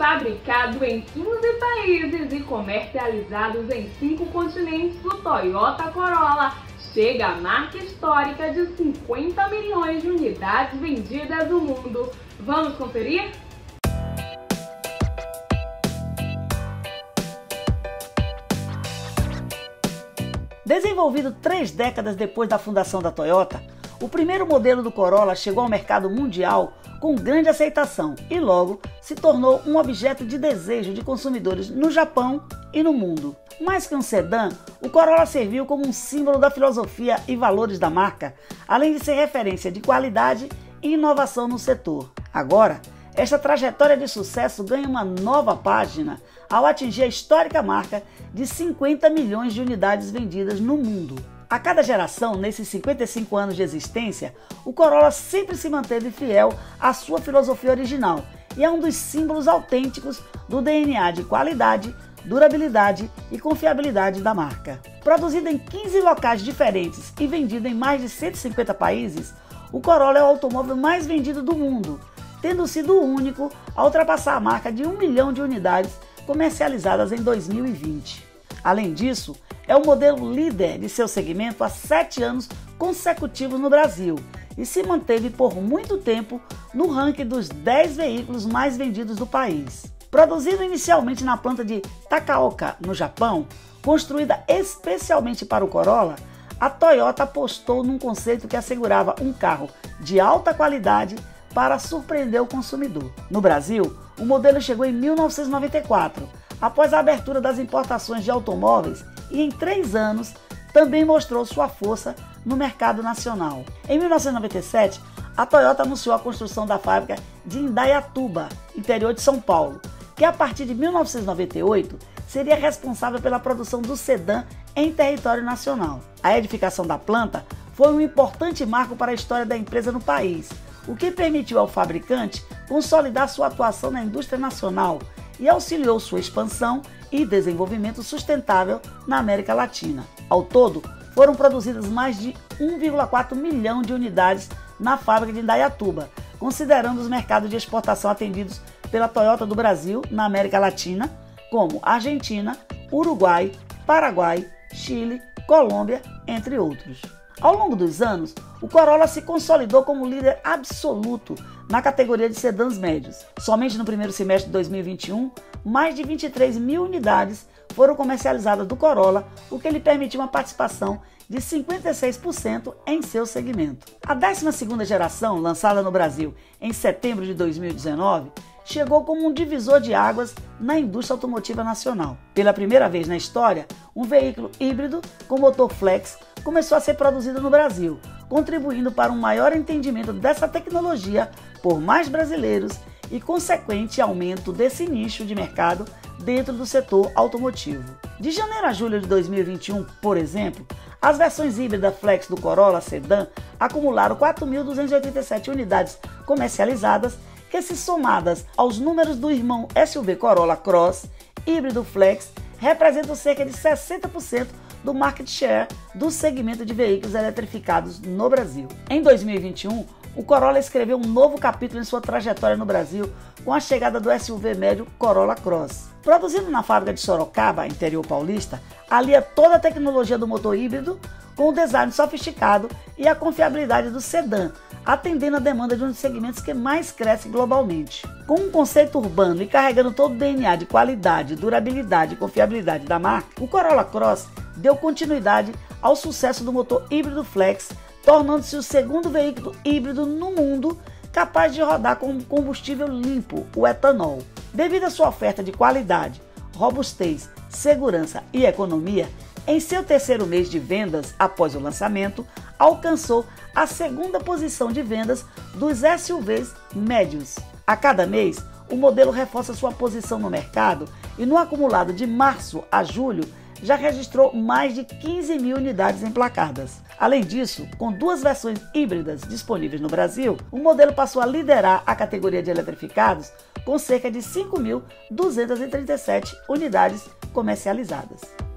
Fabricado em 15 países e comercializados em 5 continentes, o Toyota Corolla chega à marca histórica de 50 milhões de unidades vendidas no mundo. Vamos conferir? Desenvolvido três décadas depois da fundação da Toyota, o primeiro modelo do Corolla chegou ao mercado mundial com grande aceitação e logo se tornou um objeto de desejo de consumidores no Japão e no mundo. Mais que um sedã, o Corolla serviu como um símbolo da filosofia e valores da marca, além de ser referência de qualidade e inovação no setor. Agora, esta trajetória de sucesso ganha uma nova página ao atingir a histórica marca de 50 milhões de unidades vendidas no mundo. A cada geração, nesses 55 anos de existência, o Corolla sempre se manteve fiel à sua filosofia original e é um dos símbolos autênticos do DNA de qualidade, durabilidade e confiabilidade da marca. Produzido em 15 locais diferentes e vendido em mais de 150 países, o Corolla é o automóvel mais vendido do mundo, tendo sido o único a ultrapassar a marca de 1 milhão de unidades comercializadas em 2020. Além disso, é o modelo líder de seu segmento há sete anos consecutivos no Brasil e se manteve por muito tempo no ranking dos 10 veículos mais vendidos do país. Produzido inicialmente na planta de Takaoka, no Japão, construída especialmente para o Corolla, a Toyota apostou num conceito que assegurava um carro de alta qualidade para surpreender o consumidor. No Brasil, o modelo chegou em 1994, após a abertura das importações de automóveis, e em três anos também mostrou sua força no mercado nacional. Em 1997, a Toyota anunciou a construção da fábrica de Indaiatuba, interior de São Paulo, que a partir de 1998 seria responsável pela produção do sedã em território nacional. A edificação da planta foi um importante marco para a história da empresa no país, o que permitiu ao fabricante consolidar sua atuação na indústria nacional e auxiliou sua expansão e desenvolvimento sustentável na América Latina. Ao todo, foram produzidas mais de 1,4 milhão de unidades na fábrica de Indaiatuba, considerando os mercados de exportação atendidos pela Toyota do Brasil na América Latina, como Argentina, Uruguai, Paraguai, Chile, Colômbia, entre outros. Ao longo dos anos, o Corolla se consolidou como líder absoluto na categoria de sedãs médios. Somente no primeiro semestre de 2021, mais de 23 mil unidades foram comercializadas do Corolla, o que lhe permitiu uma participação de 56% em seu segmento. A 12ª geração, lançada no Brasil em setembro de 2019, chegou como um divisor de águas na indústria automotiva nacional. Pela primeira vez na história, um veículo híbrido com motor flex começou a ser produzido no Brasil, contribuindo para um maior entendimento dessa tecnologia por mais brasileiros e consequente aumento desse nicho de mercado dentro do setor automotivo. De janeiro a julho de 2021, por exemplo, as versões híbrida Flex do Corolla Sedan acumularam 4.287 unidades comercializadas que, se somadas aos números do irmão SUV Corolla Cross híbrido Flex, representam cerca de 60% do market share do segmento de veículos eletrificados no Brasil. Em 2021, o Corolla escreveu um novo capítulo em sua trajetória no Brasil com a chegada do SUV médio Corolla Cross. Produzido na fábrica de Sorocaba, interior paulista, alia toda a tecnologia do motor híbrido com o design sofisticado e a confiabilidade do sedã, atendendo a demanda de um dos segmentos que mais cresce globalmente. Com um conceito urbano e carregando todo o DNA de qualidade, durabilidade e confiabilidade da marca, o Corolla Cross deu continuidade ao sucesso do motor híbrido flex, tornando-se o segundo veículo híbrido no mundo capaz de rodar com combustível limpo, o etanol. Devido à sua oferta de qualidade, robustez, segurança e economia, em seu terceiro mês de vendas após o lançamento, alcançou a segunda posição de vendas dos SUVs médios. A cada mês, o modelo reforça sua posição no mercado e no acumulado de março a julho já registrou mais de 15 mil unidades emplacadas. Além disso, com duas versões híbridas disponíveis no Brasil, o modelo passou a liderar a categoria de eletrificados com cerca de 5.237 unidades comercializadas.